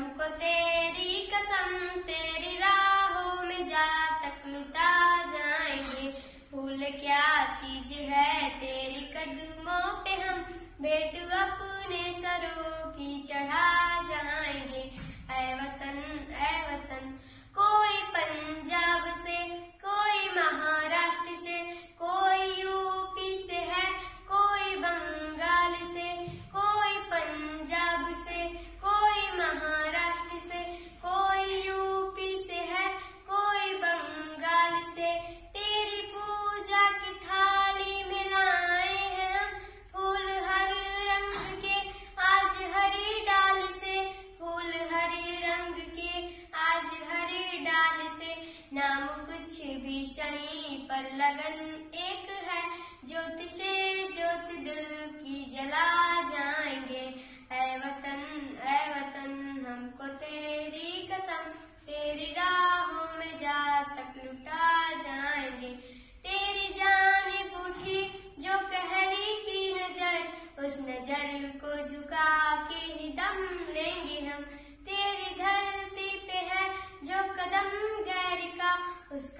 हमको तेरी कसम, तेरी राहों में जा तक लुटा जाएँगे। फूल क्या चीज़ है तेरी कदमों पे हम? बेटू अपने सरों की चढ़ा नाम कुछ भी सही, पर लगन एक है। ज्योति से ज्योति दिल की जला जाएँगे। ऐ वतन ऐ वतन, हमको तेरी कसम। तेरी राहों में जा तक लुटा जाएँगे। तेरी जानी बूढ़ी जो कहरी की नज़र, उस नज़र को झुका के ही दम लेंगे हम।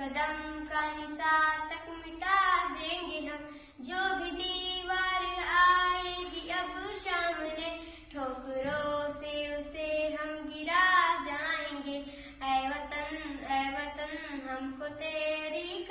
कदम का निशा तक मिटा देंगे हम। जो भी दीवार आएगी अब सामने, ठोकरों से उसे हम गिरा जाएँगे। ऐ वतन ऐ वतन, हमको तेरे